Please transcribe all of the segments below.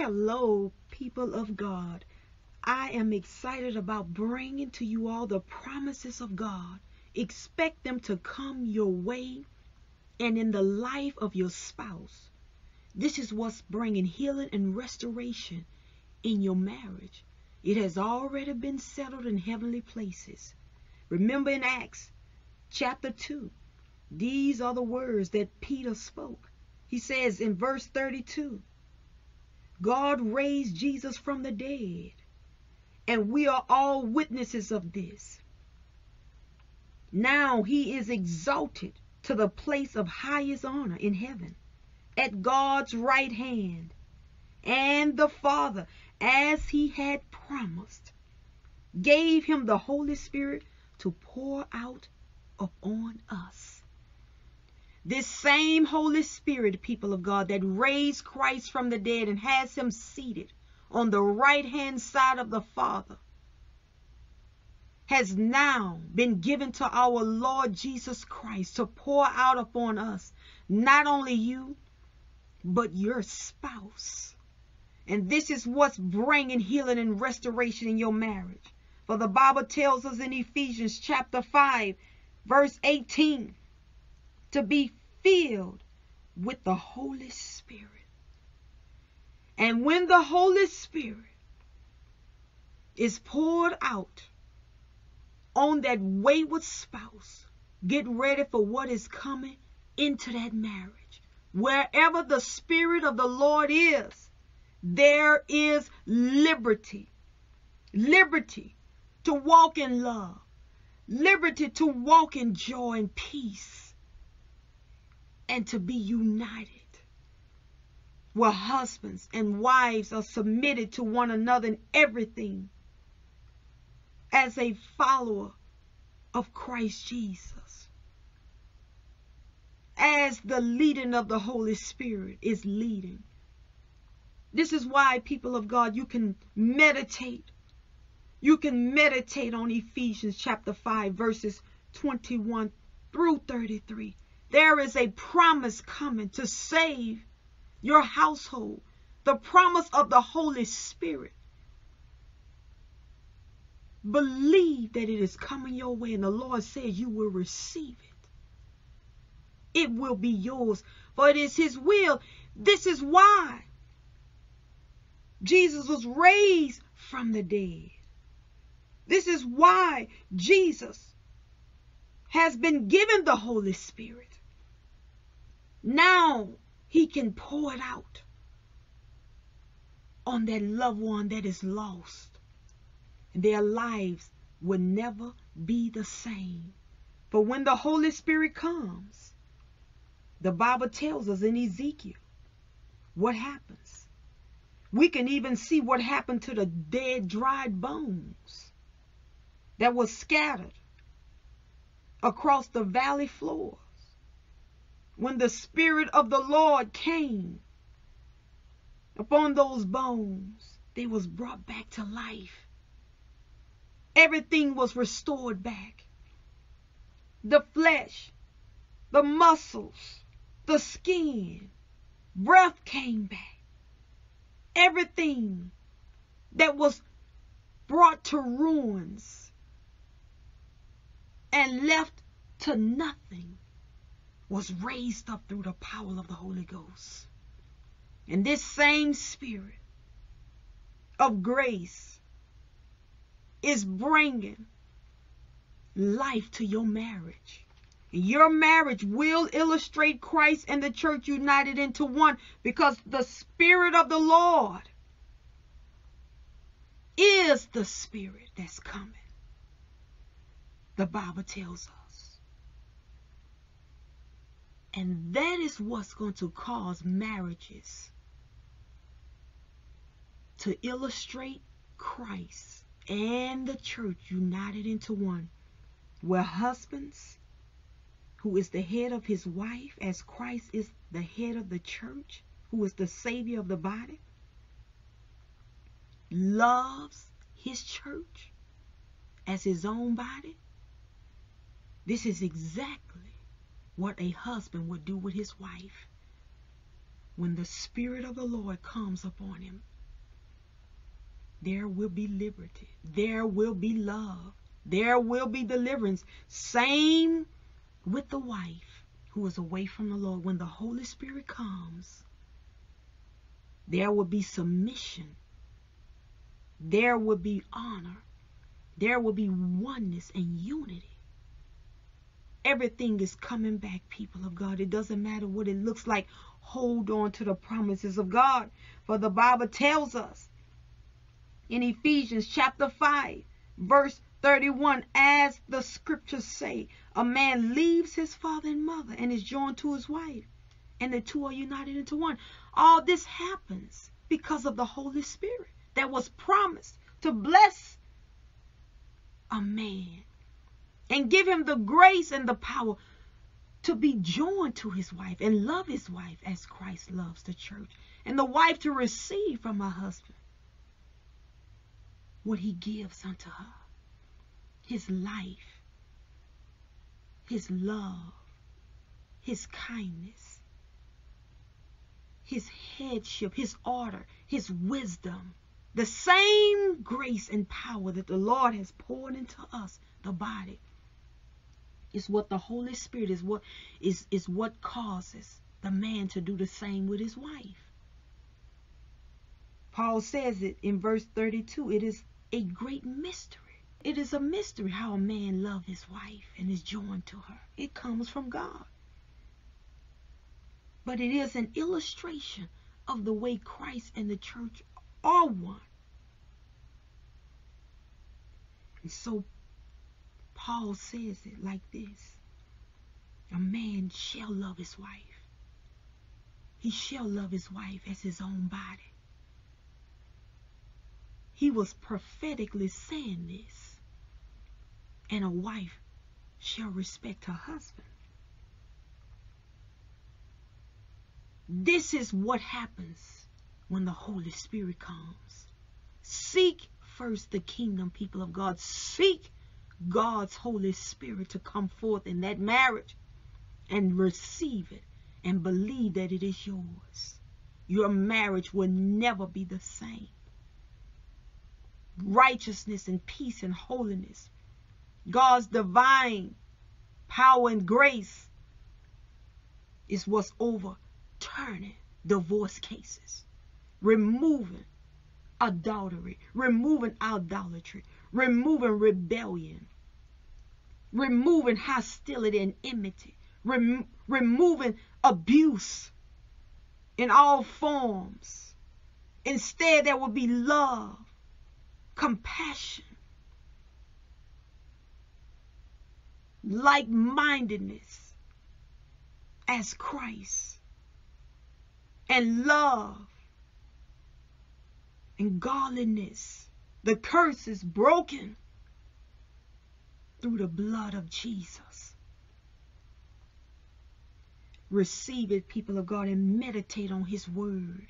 Hello, people of God. I am excited about bringing to you all the promises of God. Expect them to come your way and in the life of your spouse. This is what's bringing healing and restoration in your marriage. It has already been settled in heavenly places. Remember in Acts chapter 2, these are the words that Peter spoke. He says in verse 32 God raised Jesus from the dead, and we are all witnesses of this. Now he is exalted to the place of highest honor in heaven at God's right hand. And the Father, as he had promised, gave him the Holy Spirit to pour out upon us. This same Holy Spirit, people of God, that raised Christ from the dead and has him seated on the right hand side of the Father, has now been given to our Lord Jesus Christ to pour out upon us, not only you, but your spouse. And this is what's bringing healing and restoration in your marriage. For the Bible tells us in Ephesians chapter 5, verse 18, to be filled with the Holy Spirit. And when the Holy Spirit is poured out on that wayward spouse, get ready for what is coming into that marriage. Wherever the Spirit of the Lord is, there is liberty. Liberty to walk in love. Liberty to walk in joy and peace. And to be united. Where husbands and wives are submitted to one another in everything. As a follower of Christ Jesus as the leading of the Holy Spirit is leading. This is why, people of God, you can meditate. You can meditate on Ephesians chapter 5, verses 21 through 33. There is a promise coming to save your household, the promise of the Holy Spirit. Believe that it is coming your way, and the Lord says you will receive it it will be yours. For it is his will. This is why Jesus was raised from the dead. This is why Jesus has been given the Holy Spirit. Now he can pour it out on that loved one that is lost. And their lives will never be the same. But when the Holy Spirit comes, the Bible tells us in Ezekiel what happens. We can even see what happened to the dead, dried bones that were scattered across the valley floors. When the Spirit of the Lord came upon those bones, they was brought back to life. Everything was restored back. The flesh, the muscles, the skin, breath came back. Everything that was brought to ruins and left to nothing was raised up through the power of the Holy Ghost. And this same spirit of grace is bringing life to your marriage. Your marriage will illustrate Christ and the church united into one because the Spirit of the Lord is the Spirit that's coming. The Bible tells us. And that is what's going to cause marriages to illustrate Christ and the church united into one, where husbands who is the head of his wife, as Christ is the head of the church, who is the Savior of the body, loves his church as his own body. This is exactly what a husband would do with his wife. when the Spirit of the Lord comes upon him, there will be liberty. There will be love. There will be deliverance. Same with the wife who is away from the Lord. When the Holy Spirit comes, there will be submission. There will be honor. There will be oneness and unity. Everything is coming back, people of God. It doesn't matter what it looks like. Hold on to the promises of God. For the Bible tells us in Ephesians chapter 5, verse 31, as the scriptures say, a man leaves his father and mother and is joined to his wife, and the two are united into one. All this happens because of the Holy Spirit that was promised to bless a man and give him the grace and the power to be joined to his wife and love his wife as Christ loves the church, and the wife to receive from her husband what he gives unto her his life, his love, his kindness, his headship, his order, his wisdom. The same grace and power that the Lord has poured into us, the body, is what the Holy Spirit is what is is what causes the man to do the same with his wife. Paul says it in verse 32. It is a great mystery. It is a mystery how a man loves his wife and is joined to her. It comes from God. But it is an illustration of the way Christ and the church are one. And so Paul says it like this A man shall love his wife. He shall love his wife as his own body. He was prophetically saying this. And a wife shall respect her husband. This is what happens when the Holy Spirit comes. Seek first the kingdom, people of God. Seek God's Holy Spirit to come forth in that marriage and receive it and believe that it is yours. Your marriage will never be the same. Righteousness and peace and holiness, God's divine power and grace is what's overturning divorce cases, removing adultery, removing idolatry, removing rebellion, removing hostility and enmity, rem- removing abuse in all forms. Instead, there will be love, compassion, like mindedness as Christ, and love and godliness. The curse is broken through the blood of Jesus. Receive it, people of God, and meditate on His word.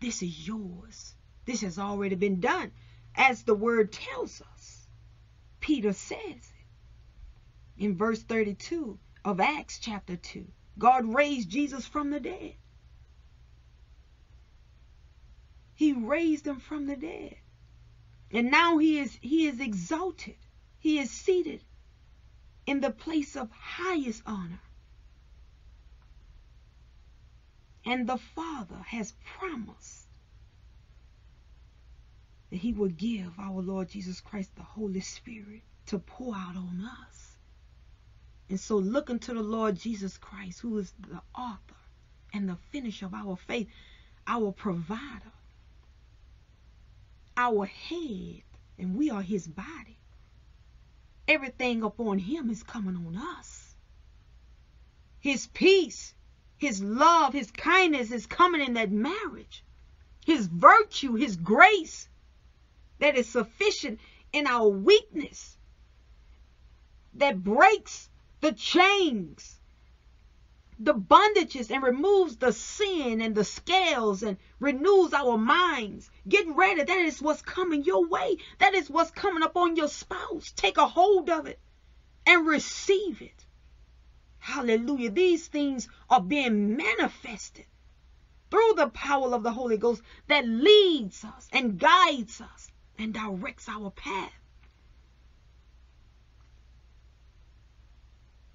This is yours. This has already been done, as the word tells us. Peter says it in verse 32 of Acts chapter 2. God raised Jesus from the dead. He raised him from the dead. And now he is he is exalted. He is seated in the place of highest honor. And the Father has promised that he will give our Lord Jesus Christ the Holy Spirit to pour out on us. And so look unto the Lord Jesus Christ, who is the author and the finisher of our faith, our provider, our head, and we are his body. Everything upon him is coming on us. His peace, his love, his kindness is coming in that marriage. His virtue, his grace that is sufficient in our weakness that breaks the chains the bondages and removes the sin and the scales and renews our minds. Get ready. That is what's coming your way. That is what's coming upon your spouse. Take a hold of it and receive it. Hallelujah. These things are being manifested through the power of the Holy Ghost that leads us and guides us and directs our path.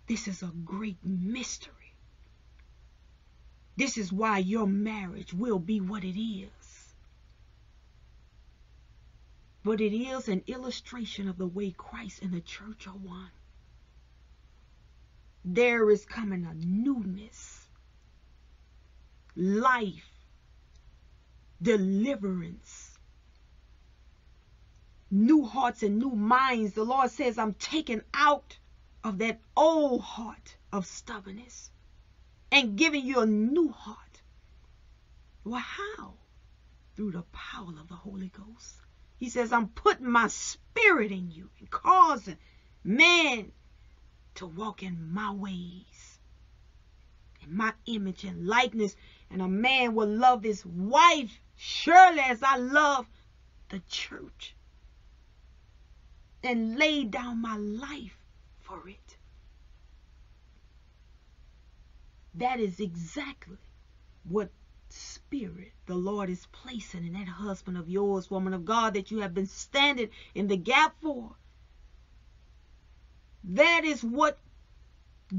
This is a great mystery. This is why your marriage will be what it is. But it is an illustration of the way Christ and the church are one. There is coming a newness, life, deliverance, new hearts and new minds. The Lord says, I'm taking out of that old heart of stubbornness and giving you a new heart. Well, how? Through the power of the Holy Ghost. He says, I'm putting my spirit in you and causing man to walk in my ways, in my image and likeness. And a man will love his wife surely as I love the church and lay down my life for it. That is exactly what spirit the Lord is placing in that husband of yours, woman of God, that you have been standing in the gap for. That is what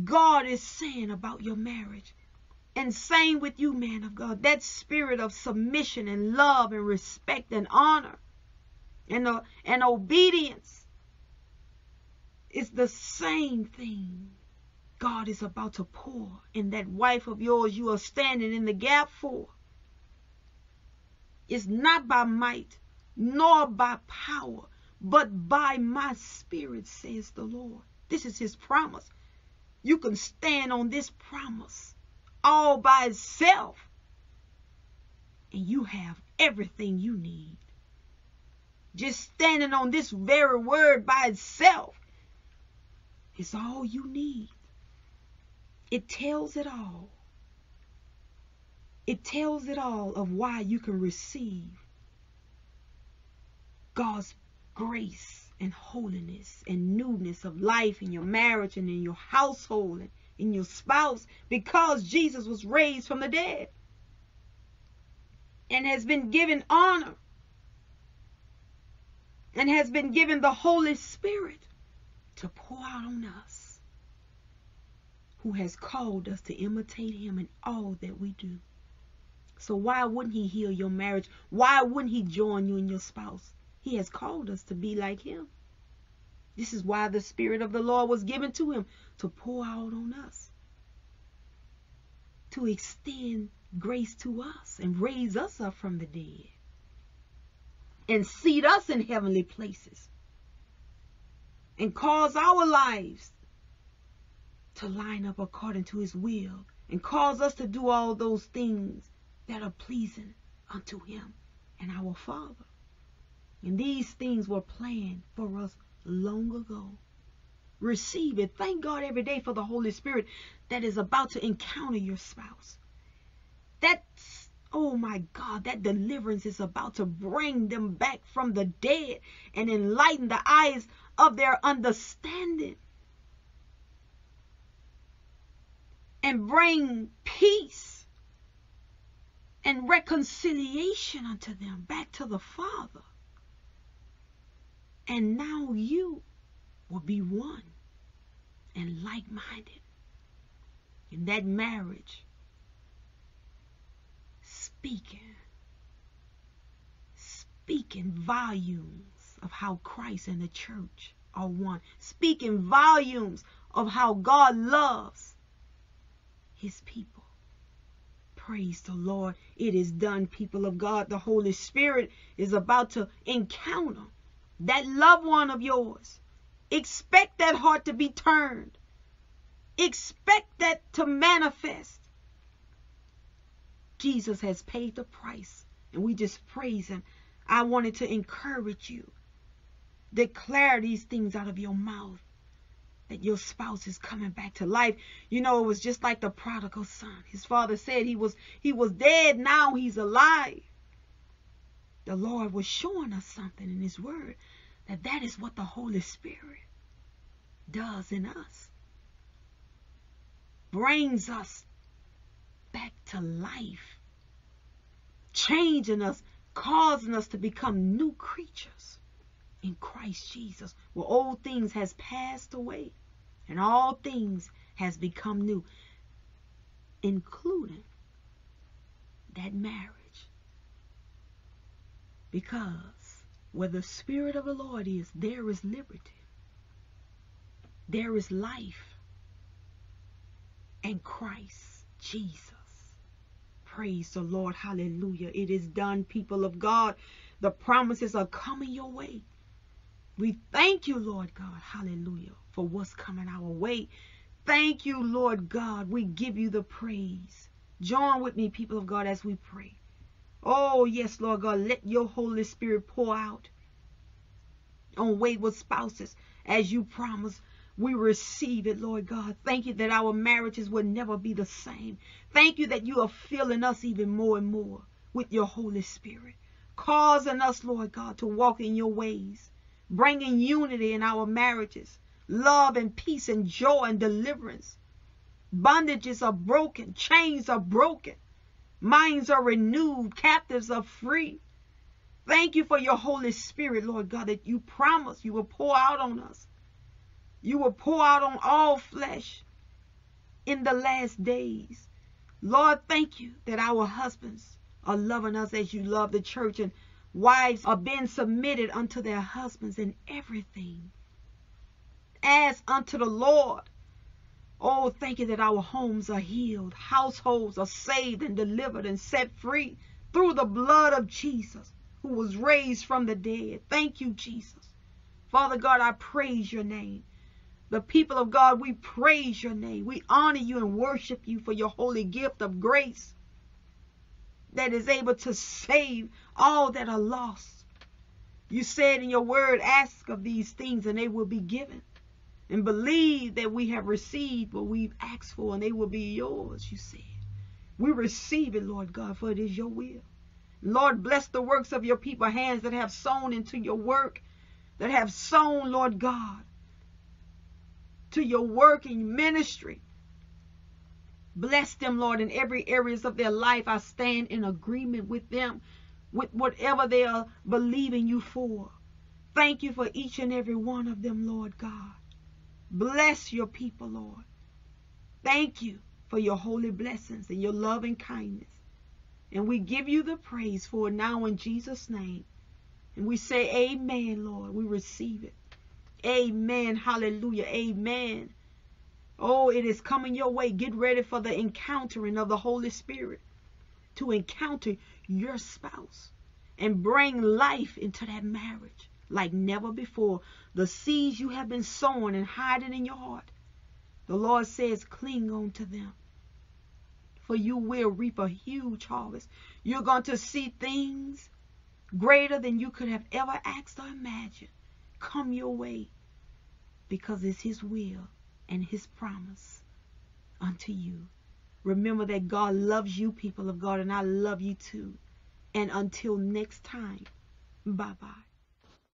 God is saying about your marriage. And same with you, man of God. That spirit of submission and love and respect and honor and, uh, and obedience is the same thing God is about to pour in that wife of yours you are standing in the gap for. It's not by might nor by power, but by my spirit, says the Lord. This is his promise. You can stand on this promise all by itself, and you have everything you need. Just standing on this very word by itself is all you need. It tells it all. It tells it all of why you can receive God's grace and holiness and newness of life in your marriage and in your household and in your spouse because Jesus was raised from the dead and has been given honor and has been given the Holy Spirit to pour out on us who has called us to imitate him in all that we do. So why wouldn't he heal your marriage? Why wouldn't he join you and your spouse? He has called us to be like him. This is why the Spirit of the Lord was given to him to pour out on us, to extend grace to us and raise us up from the dead and seat us in heavenly places and cause our lives to line up according to his will and cause us to do all those things that are pleasing unto him and our Father. And these things were planned for us long ago. Receive it. Thank God every day for the Holy Spirit that is about to encounter your spouse. That's, oh my God, that deliverance is about to bring them back from the dead and enlighten the eyes of their understanding. And bring peace and reconciliation unto them back to the Father. And now you will be one and like minded in that marriage, speaking, speaking volumes of how Christ and the church are one, speaking volumes of how God loves his people. Praise the Lord. It is done, people of God. The Holy Spirit is about to encounter that loved one of yours. Expect that heart to be turned. Expect that to manifest. Jesus has paid the price, and we just praise Him. I wanted to encourage you. Declare these things out of your mouth that your spouse is coming back to life. You know, it was just like the prodigal son. His father said he was he was dead, now he's alive. The Lord was showing us something in his word that that is what the Holy Spirit does in us. Brings us back to life changing us, causing us to become new creatures in Christ Jesus, where old things has passed away and all things has become new, including that marriage. Because where the Spirit of the Lord is, there is liberty. There is life. And Christ Jesus. Praise the Lord. Hallelujah. It is done, people of God. The promises are coming your way. We thank you, Lord God. Hallelujah. For what's coming our way. Thank you, Lord God. We give you the praise. Join with me, people of God, as we pray. Oh, yes, Lord God. Let your Holy Spirit pour out on wayward spouses as you promised. We receive it, Lord God. Thank you that our marriages will never be the same. Thank you that you are filling us even more and more with your Holy Spirit, causing us, Lord God, to walk in your ways, bringing unity in our marriages, love and peace and joy and deliverance. Bondages are broken, chains are broken, minds are renewed, captives are free. Thank you for your Holy Spirit, Lord God, that you promise you will pour out on us you will pour out on all flesh in the last days. Lord, thank you that our husbands are loving us as you love the church and wives are being submitted unto their husbands in everything. As unto the Lord. Oh, thank you that our homes are healed, households are saved and delivered and set free through the blood of Jesus who was raised from the dead. Thank you, Jesus. Father God, I praise your name. The people of God, we praise your name. We honor you and worship you for your holy gift of grace that is able to save all that are lost. You said in your word, ask of these things and they will be given. And believe that we have received what we've asked for and they will be yours, you said. We receive it, Lord God, for it is your will. Lord, bless the works of your people, hands that have sown into your work, that have sown, Lord God, to your work working ministry. Bless them, Lord, in every areas of their life. I stand in agreement with them, with whatever they are believing you for. Thank you for each and every one of them, Lord God. Bless your people, Lord. Thank you for your holy blessings and your love and kindness. And we give you the praise for it now in Jesus' name. And we say, Amen, Lord. We receive it. Amen. Hallelujah. Amen. Oh, it is coming your way. Get ready for the encountering of the Holy Spirit to encounter your spouse and bring life into that marriage like never before. The seeds you have been sowing and hiding in your heart, the Lord says, cling on to them. For you will reap a huge harvest. You're going to see things greater than you could have ever asked or imagined come your way because it's his will and his promise unto you. Remember that God loves you, people of God, and I love you too. And until next time, bye bye.